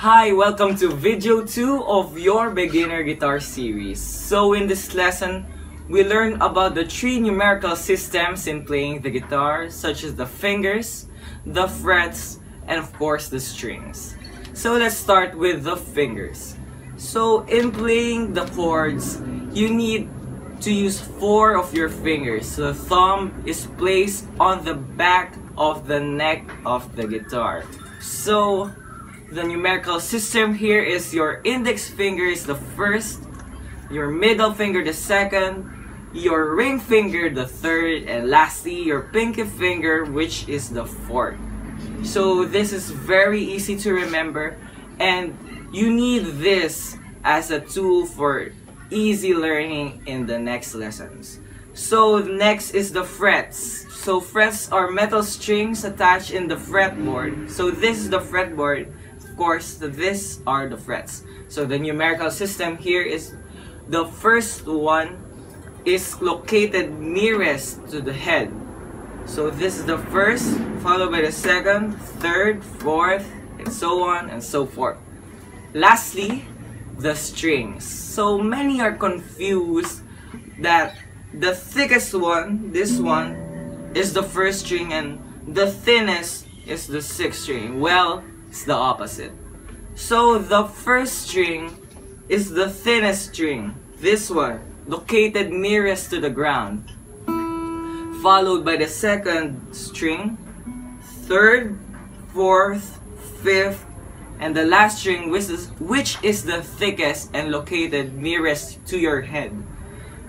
Hi, welcome to video 2 of your beginner guitar series. So in this lesson, we learn about the three numerical systems in playing the guitar, such as the fingers, the frets, and of course the strings. So let's start with the fingers. So in playing the chords, you need to use four of your fingers. So the thumb is placed on the back of the neck of the guitar. So the numerical system here is your index finger is the first, your middle finger the second, your ring finger the third, and lastly your pinky finger which is the fourth. So this is very easy to remember and you need this as a tool for easy learning in the next lessons. So next is the frets. So frets are metal strings attached in the fretboard. So this is the fretboard course, this are the frets. So the numerical system here is the first one is located nearest to the head. So this is the first, followed by the second, third, fourth, and so on and so forth. Lastly, the strings. So many are confused that the thickest one, this one, is the first string and the thinnest is the sixth string. Well, it's the opposite. So the first string is the thinnest string, this one, located nearest to the ground. Followed by the second string, third, fourth, fifth, and the last string which is, which is the thickest and located nearest to your head.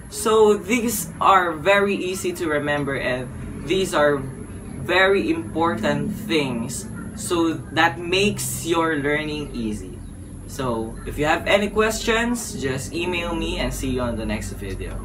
So these are very easy to remember and these are very important things so that makes your learning easy. So if you have any questions, just email me and see you on the next video.